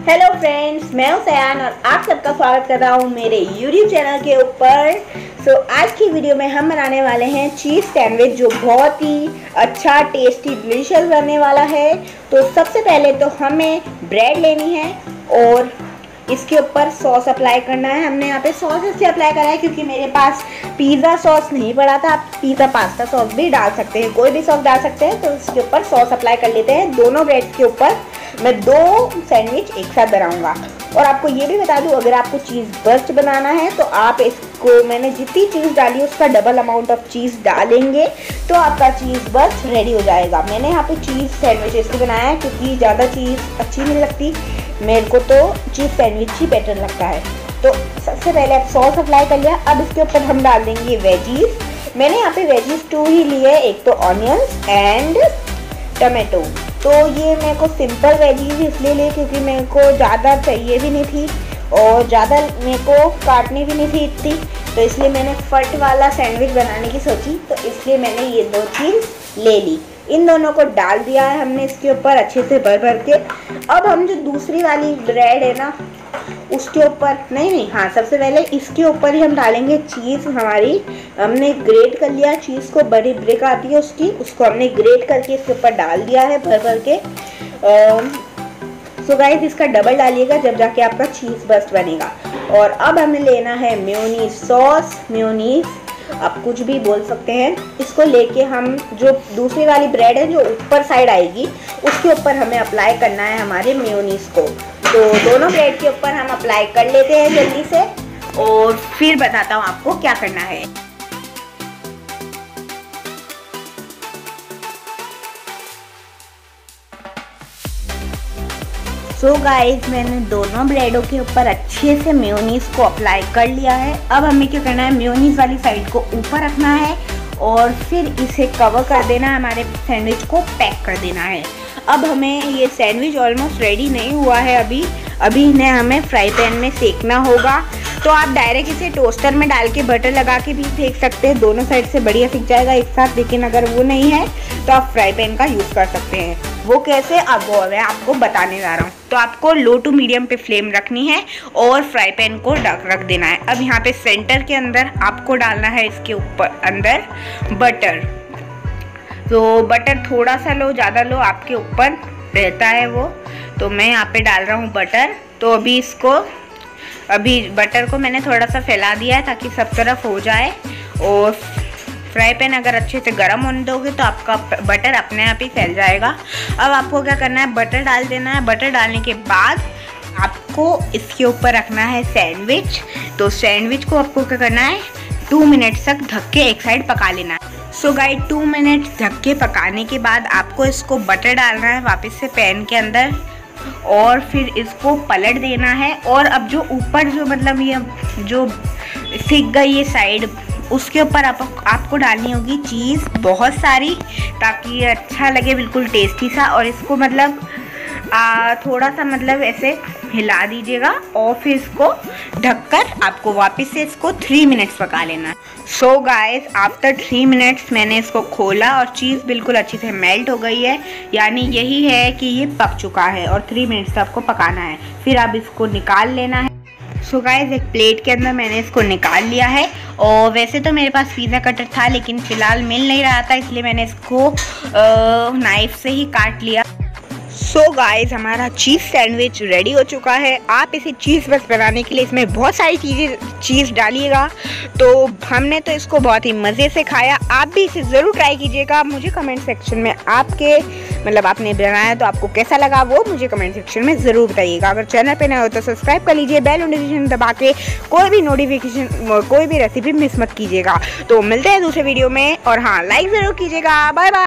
Hello friends मैं हूँ सयान और आप सबका स्वागत कर रहा हूँ मेरे यूट्यूब चैनल के ऊपर। सो so, आज की वीडियो में हम बनाने वाले हैं चीज़ सैंडविच जो बहुत ही अच्छा टेस्टी डिलीशियस बनने वाला है। तो सबसे पहले तो हमें ब्रेड लेनी है और इसके ऊपर सॉस अप्लाई करना है। हमने यहाँ पे सॉस इससे अप्लाई करा है क्योंकि मेरे पास पिज़्ज़ा सॉस नहीं पड़ा था। आप पिज़्ज़ा पास्ता सॉस भी डाल सकते हैं कोई भी सॉस डाल सकते हैं। तो इसके ऊपर सॉस अप्लाई कर लेते हैं। दोनों ब्रेड के ऊपर मैं दो सैंडविच एक साथ बनाऊँगा। और आपको ये भी बता दूँ, अगर आपको चीज़ बर्स्ट बनाना है तो आप इसको, मैंने जितनी चीज़ डाली, उसका डबल अमाउंट ऑफ़ चीज़ डालेंगे तो आपका चीज़ बर्स्ट रेडी हो जाएगा। मैंने यहाँ पे चीज़ सैंडविच इसलिए बनाया है, क्योंकि ज़्यादा चीज़ अच्छी नहीं लगती। मेरे को तो चीज़ सैंडविच ही बेटर लगता है। तो सबसे पहले आप सॉस अप्लाई कर लिया। अब इसके ऊपर हम डाल देंगे वेजीज मैंने यहाँ पे वेजीज टू ही लिए एक तो ऑनियंस एंड टमेटो तो ये मेरे को सिंपल वेजीज इसलिए ली क्योंकि मेरे को ज़्यादा चाहिए भी नहीं थी और ज़्यादा मेरे को काटनी भी नहीं थी इतनी तो इसलिए मैंने फट वाला सैंडविच बनाने की सोची तो इसलिए मैंने ये दो चीज़ ले ली। इन दोनों को डाल दिया है हमने इसके ऊपर अच्छे से भर भर के। अब हम जो दूसरी वाली ब्रेड है ना, उसके ऊपर, नहीं नहीं हाँ सबसे पहले इसके ऊपर ही हम डालेंगे चीज़ हमारी। हमने ग्रेट कर लिया चीज़ को बड़ी ब्रेक आती है उसकी, उसको हमने ग्रेट करके इसके ऊपर डाल दिया है भर भर के। सो गाइस इसका डबल डालिएगा जब जाके आपका चीज़ बस्ट बनेगा। और अब हमें लेना है म्योनीस सॉस म्योनीस आप कुछ भी बोल सकते हैं। इसको लेके हम जो दूसरी वाली ब्रेड है, जो ऊपर साइड आएगी, उसके ऊपर हमें अप्लाई करना है हमारे मेयोनीस को। तो दोनों ब्रेड के ऊपर हम अप्लाई कर लेते हैं जल्दी से, और फिर बताता हूँ आपको क्या करना है। सो so गाइस मैंने दोनों ब्रेडों के ऊपर अच्छे से म्योनीस को अप्लाई कर लिया है। अब हमें क्या करना है? म्योनीस वाली साइड को ऊपर रखना है और फिर इसे कवर कर देना है, हमारे सैंडविच को पैक कर देना है। अब हमें ये सैंडविच ऑलमोस्ट रेडी नहीं हुआ है अभी। अभी इन्हें हमें फ्राई पैन में सेकना होगा। तो आप डायरेक्ट इसे टोस्टर में डाल के बटर लगा के भी फेंक सकते हैं। दोनों साइड से बढ़िया फेंक जाएगा एक साथ, लेकिन अगर वो नहीं है तो आप फ्राई पैन का यूज़ कर सकते हैं। वो कैसे? अब वो मैं आपको बताने जा रहा हूँ। तो आपको लो टू मीडियम पे फ्लेम रखनी है और फ्राई पैन को ढक, रख देना है। अब यहाँ पे सेंटर के अंदर आपको डालना है इसके ऊपर, अंदर बटर तो बटर थोड़ा सा लो, ज़्यादा लो, आपके ऊपर रहता है वो। तो मैं यहाँ पे डाल रहा हूँ बटर तो अभी इसको अभी बटर को मैंने थोड़ा सा फैला दिया है ताकि सब तरफ़ हो जाए। और फ्राई पैन अगर अच्छे से गर्म होने दोगे तो आपका बटर अपने आप ही फैल जाएगा। अब आपको क्या करना है? बटर डाल देना है। बटर डालने के बाद आपको इसके ऊपर रखना है सैंडविच तो सैंडविच को आपको क्या करना है? टू मिनट्स तक ढक के एक साइड पका लेना है। सो गाइड टू मिनट्स ढक के पकाने के बाद आपको इसको बटर डालना है वापस से पैन के अंदर। और फिर इसको पलट देना है और अब जो ऊपर जो मतलब ये जो सीख गई ये साइड उसके ऊपर आप, आपको डालनी होगी चीज़ बहुत सारी ताकि ये अच्छा लगे बिल्कुल टेस्टी सा और इसको मतलब आ, थोड़ा सा मतलब ऐसे हिला दीजिएगा और फिर इसको ढककर आपको वापस से इसको थ्री मिनट्स पका लेना so guys after three minutes मैंने इसको खोला और चीज़ बिल्कुल अच्छे से मेल्ट हो गई है। यानी यही है कि ये पक चुका है और थ्री मिनट्स आपको पकाना है। फिर आप इसको निकाल लेना है। सो so गाइस एक प्लेट के अंदर मैंने इसको निकाल लिया है। और वैसे तो मेरे पास पिज़्ज़ा कटर था लेकिन फ़िलहाल मिल नहीं रहा था इसलिए मैंने इसको नाइफ़ से ही काट लिया। सो so गाइस हमारा चीज़ सैंडविच रेडी हो चुका है। आप इसे चीज़ बस बनाने के लिए इसमें बहुत सारी चीज़ें चीज़ डालिएगा। तो हमने तो इसको बहुत ही मज़े से खाया। आप भी इसे ज़रूर ट्राई कीजिएगा। मुझे कमेंट सेक्शन में आपके मतलब आपने बनाया तो आपको कैसा लगा वो मुझे कमेंट सेक्शन में ज़रूर बताइएगा। अगर चैनल पे नए हो तो सब्सक्राइब कर लीजिए। बेल नोटिफिकेशन दबा के कोई भी नोटिफिकेशन कोई भी रेसिपी मिस मत कीजिएगा। तो मिलते हैं दूसरे वीडियो में। और हाँ लाइक ज़रूर कीजिएगा। Bye bye